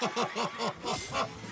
ha ha ha ha ha